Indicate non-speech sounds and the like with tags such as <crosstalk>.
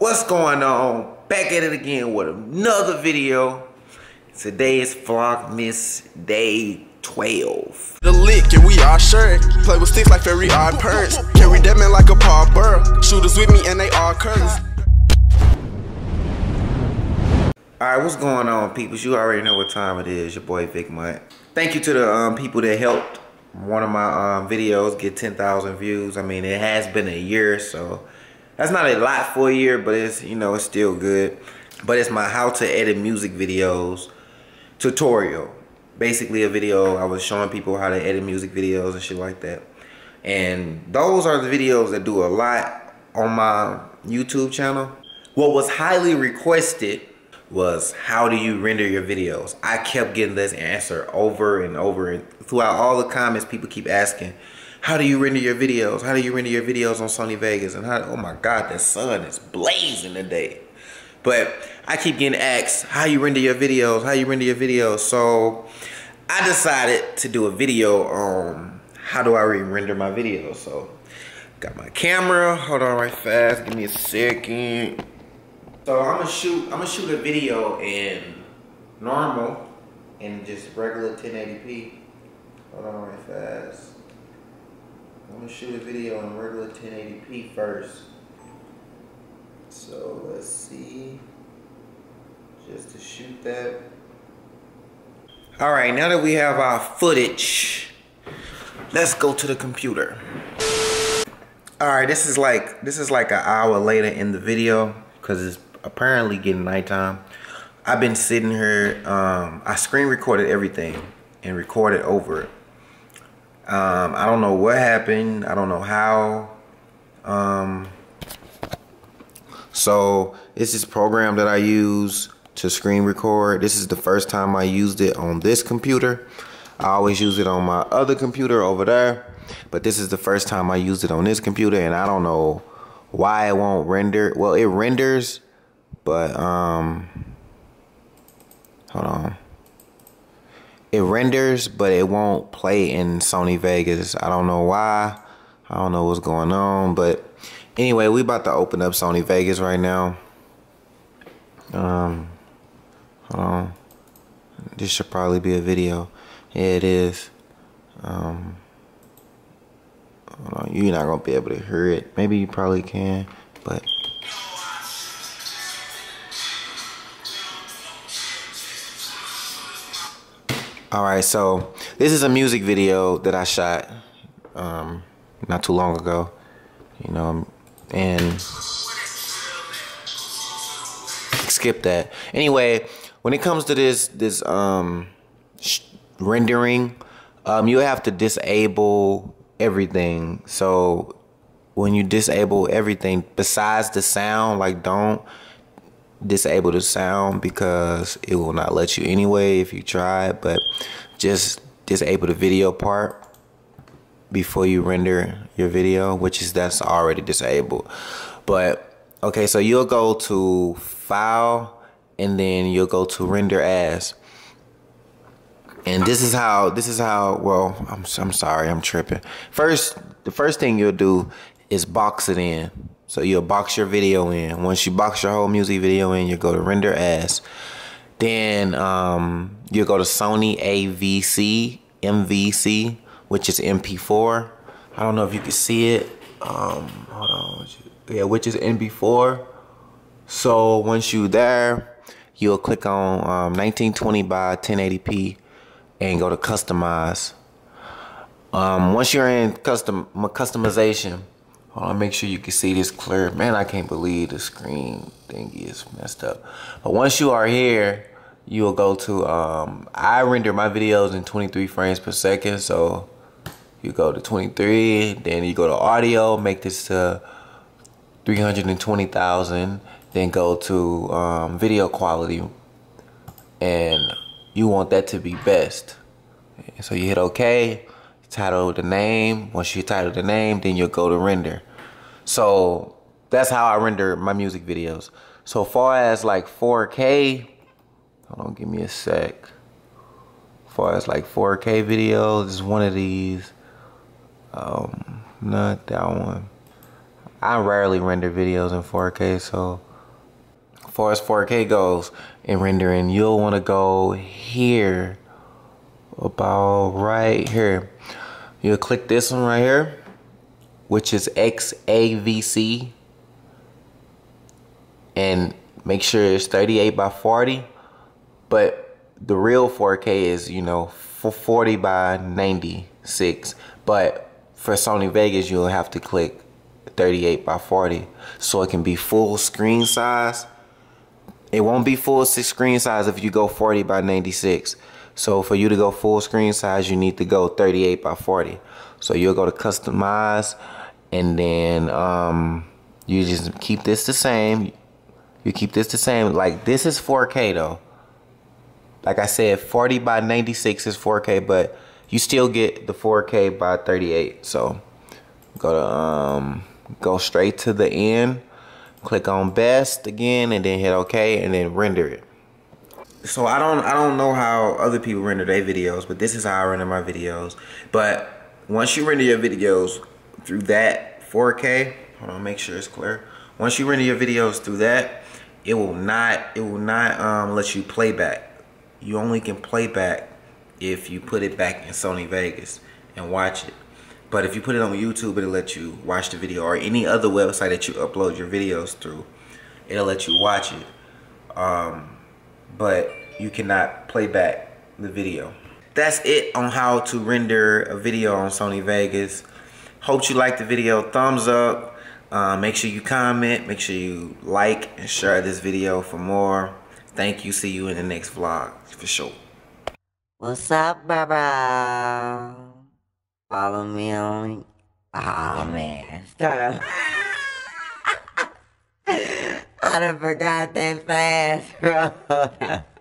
What's going on? Back at it again with another video. Today is Vlogmas Day 12. The lick and we all shirt. Play with sticks like very odd parents. Carry that man like a Paul Burr. Shooters with me and they all curtains. Alright, what's going on, people? You already know what time it is. Your boy Vick Mont. Thank you to the um, people that helped one of my um, videos get 10,000 views. I mean, it has been a year, so that's not a lot for a year, but it's, you know, it's still good. But it's my how to edit music videos tutorial. Basically a video I was showing people how to edit music videos and shit like that. And those are the videos that do a lot on my YouTube channel. What was highly requested was how do you render your videos? I kept getting this answer over and over and throughout all the comments people keep asking how do you render your videos? How do you render your videos on Sony Vegas? And how, oh my God, the sun is blazing today. But I keep getting asked, how you render your videos? How you render your videos? So I decided to do a video on how do I re-render my videos. So got my camera, hold on right fast, give me a second. So I'm gonna shoot, I'm gonna shoot a video in normal and just regular 1080p. Hold on right fast. I'm gonna shoot a video in regular 1080p first. So let's see. Just to shoot that. All right, now that we have our footage, let's go to the computer. All right, this is like this is like an hour later in the video because it's apparently getting nighttime. I've been sitting here. Um, I screen recorded everything and recorded over it. Um, I don't know what happened. I don't know how. Um, so this is program that I use to screen record. This is the first time I used it on this computer. I always use it on my other computer over there. But this is the first time I used it on this computer and I don't know why it won't render. Well, it renders, but um, hold on it renders, but it won't play in Sony Vegas. I don't know why. I don't know what's going on, but anyway, we about to open up Sony Vegas right now. Um, hold on. This should probably be a video. Yeah, it is. Um, hold on. You're not gonna be able to hear it. Maybe you probably can, but. All right, so this is a music video that I shot um, not too long ago, you know, and skip that. Anyway, when it comes to this this um, rendering, um, you have to disable everything. So when you disable everything besides the sound, like don't disable the sound because it will not let you anyway if you try but just disable the video part before you render your video which is that's already disabled. But okay so you'll go to file and then you'll go to render as. And this is how this is how well I'm, I'm sorry I'm tripping. First the first thing you'll do is box it in so you'll box your video in. Once you box your whole music video in, you go to render as. Then um, you'll go to Sony AVC, MVC, which is MP4. I don't know if you can see it. Um, hold on. Yeah, which is MP4. So once you there, you'll click on um, 1920 by 1080p and go to customize. Um, once you're in custom customization, Hold on, make sure you can see this clear. Man, I can't believe the screen thingy is messed up. But once you are here, you will go to, um, I render my videos in 23 frames per second. So you go to 23, then you go to audio, make this to 320,000, then go to um, video quality. And you want that to be best. So you hit okay title the name. Once you title the name, then you'll go to render. So that's how I render my music videos. So far as like 4K, hold on, give me a sec. Far as like 4K videos, is one of these. Um, not that one. I rarely render videos in 4K, so far as 4K goes in rendering, you'll want to go here, about right here. You'll click this one right here, which is XAVC, and make sure it's 38 by 40. But the real 4K is, you know, 40 by 96. But for Sony Vegas, you'll have to click 38 by 40 so it can be full screen size it won't be full screen size if you go 40 by 96. So for you to go full screen size, you need to go 38 by 40. So you'll go to customize and then um, you just keep this the same. You keep this the same. Like this is 4K though. Like I said, 40 by 96 is 4K, but you still get the 4K by 38. So go to um, go straight to the end click on best again and then hit okay and then render it so I don't I don't know how other people render their videos but this is how I render my videos but once you render your videos through that 4k hold on make sure it's clear once you render your videos through that it will not it will not um, let you play back you only can play back if you put it back in Sony Vegas and watch it but if you put it on YouTube, it'll let you watch the video or any other website that you upload your videos through. It'll let you watch it. Um, but you cannot play back the video. That's it on how to render a video on Sony Vegas. Hope you liked the video. Thumbs up. Uh, make sure you comment. Make sure you like and share this video for more. Thank you. See you in the next vlog for sure. What's up, Baba? Follow me on. Oh man, up. I done forgot that fast, bro. <laughs>